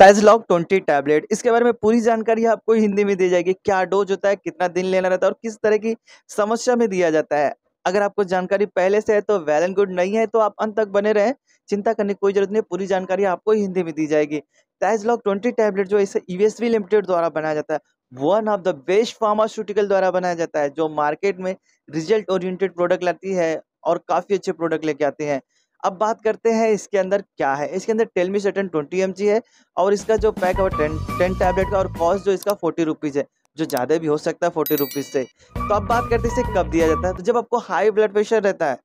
ताइजलॉक twenty tablet इसके बारे में पूरी जानकारी आपको हिंदी में दी जाएगी। क्या डोज होता है, कितना दिन लेना रहता है और किस तरह की समस्या में दिया जाता है। अगर आपको जानकारी पहले से है तो वेल एंड गुड नहीं है तो आप अंत तक बने रहें। चिंता करने की कोई ज़रूरत नहीं पूरी जानकारी आपको हिंदी में दी जाएगी। ताइजलॉक ट्वेंटी टैबलेट जो इसे ईवीएसवी लिमिटेड द्वारा बनाया जाता है। One of the best pharmaceutical द्वारा बनाया जाता है, जो मार्केट में रिज़ल्ट ओरिएंटेड प्रोडक्ट लाती है और काफ़ी अच्छे प्रोडक्ट लेके आते हैं। अब बात करते हैं इसके अंदर क्या है। इसके अंदर टेलमी सेटन ट्वेंटी एम है और इसका जो पैक है वो टेन टेन टैबलेट का और कॉस्ट जो इसका फोर्टी रुपीज़ है, जो ज़्यादा भी हो सकता है फोर्टी रुपीज़ से। तो अब बात करते हैं इसे कब दिया जाता है। तो जब आपको हाई ब्लड प्रेशर रहता है,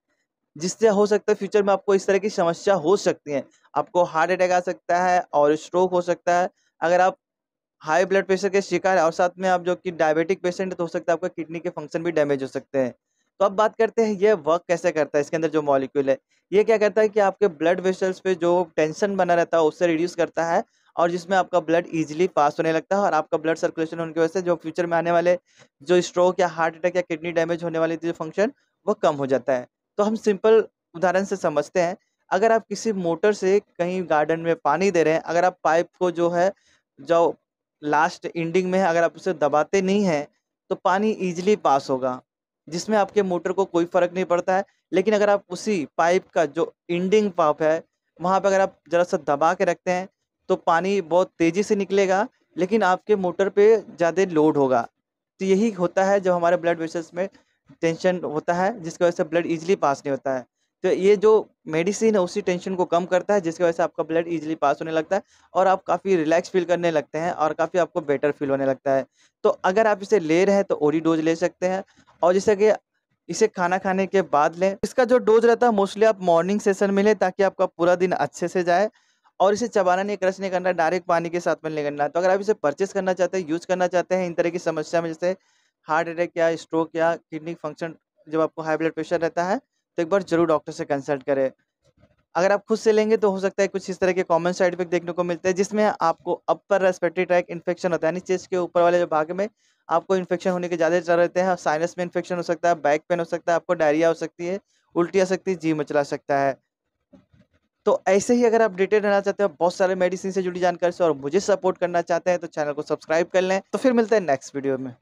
जिससे हो सकता है फ्यूचर में आपको इस तरह की समस्या हो सकती है। आपको हार्ट अटैक आ सकता है और स्ट्रोक हो सकता है। अगर आप हाई ब्लड प्रेशर के शिकार है और साथ में आप जो कि डायबिटिक पेशेंट है तो हो सकता है आपका किडनी के फ़ंक्शन भी डैमेज हो सकते हैं। तो अब बात करते हैं, ये वर्क कैसे करता है? इसके अंदर जो मॉलिक्यूल है, ये क्या करता है कि आपके ब्लड वेसल्स पे जो टेंशन बना रहता है, उससे रिड्यूस करता है और जिसमें आपका ब्लड इजीली पास होने लगता है और आपका ब्लड सर्कुलेशन होने की वजह से जो फ्यूचर में आने वाले जो स्ट्रोक या हार्ट अटैक या किडनी डैमेज होने वाली जो फ़ंक्शन वो कम हो जाता है। तो हम सिंपल उदाहरण से समझते हैं, अगर आप किसी मोटर से कहीं गार्डन में पानी दे रहे हैं, अगर आप पाइप को जो है, जो लास्ट एंडिंग में है, अगर आप उसे दबाते नहीं हैं तो पानी ईजिली पास होगा। जिसमें आपके मोटर को कोई फ़र्क नहीं पड़ता है, लेकिन अगर आप उसी पाइप का जो इंडिंग पाइप है, वहाँ पर अगर आप ज़रा सा दबा के रखते हैं तो पानी बहुत तेज़ी से निकलेगा, लेकिन आपके मोटर पे ज़्यादा लोड होगा। तो यही होता है जब हमारे ब्लड वेसल्स में टेंशन होता है, जिसकी वजह से ब्लड ईजिली पास नहीं होता है। तो ये जो मेडिसिन है, उसी टेंशन को कम करता है, जिसकी वजह से आपका ब्लड ईजिली पास होने लगता है और आप काफ़ी रिलैक्स फील करने लगते हैं और काफ़ी आपको बेटर फील होने लगता है। तो अगर आप इसे ले रहे हैं तो ओरी डोज ले सकते हैं। और जैसे कि इसे खाना खाने के बाद लें। इसका जो डोज रहता है मोस्टली आप मॉर्निंग सेशन में लें ताकि आपका पूरा दिन अच्छे से जाए। और इसे चबाना नहीं, क्रश नहीं करना, डायरेक्ट पानी के साथ में नहीं करना तो अगर आप इसे परचेस करना चाहते हैं यूज़ करना चाहते हैं, इन तरह की समस्या में जैसे हार्ट अटैक या स्ट्रोक या किडनी फ़ंक्शन जब आपको हाई ब्लड प्रेशर रहता है तो एक बार ज़रूर डॉक्टर से कंसल्ट करें। अगर आप खुद से लेंगे तो हो सकता है कुछ इस तरह के कॉमन साइड इफ़ेक्ट देखने को मिलते हैं, जिसमें आपको अपर रेस्पिरेटरी ट्रैक इन्फेक्शन होता है, यानी चेस्ट के ऊपर वाले जो भाग में आपको इन्फेक्शन होने के ज़्यादा डर रहते हैं साइनस में इन्फेक्शन हो सकता है बैक पेन हो सकता है, आपको डायरिया हो सकती है, उल्टी आ सकती है, जी मचला सकता है। तो ऐसे ही अगर आप डिटेल रहना चाहते हैं बहुत सारे मेडिसिन से जुड़ी जानकारी से और मुझे सपोर्ट करना चाहते हैं तो चैनल को सब्सक्राइब कर लें। तो फिर मिलते हैं नेक्स्ट वीडियो में।